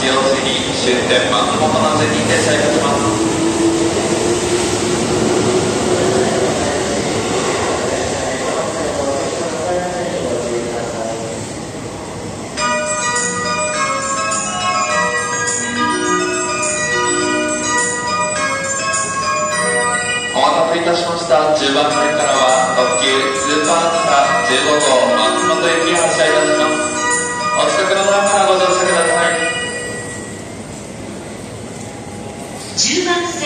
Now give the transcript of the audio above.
天満の元の安全に停車いたしますお待たせいたしました。10番線からは特急スーパースター15号松本駅発車いたします。10番線。